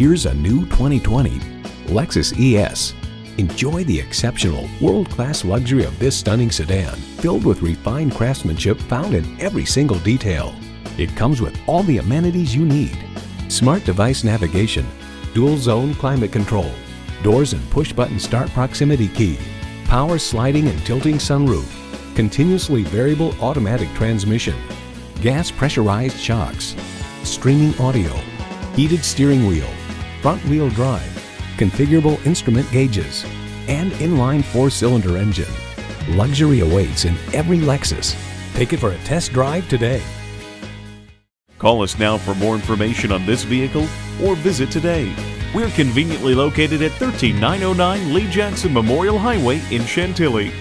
Here's a new 2020 Lexus ES. Enjoy the exceptional, world-class luxury of this stunning sedan, filled with refined craftsmanship found in every single detail. It comes with all the amenities you need. Smart device navigation, dual zone climate control, doors and push-button start proximity key, power sliding and tilting sunroof, continuously variable automatic transmission, gas pressurized shocks, streaming audio, heated steering wheel, front wheel drive, configurable instrument gauges, and inline four-cylinder engine. Luxury awaits in every Lexus. Take it for a test drive today. Call us now for more information on this vehicle or visit today. We're conveniently located at 13909 Lee Jackson Memorial Highway in Chantilly.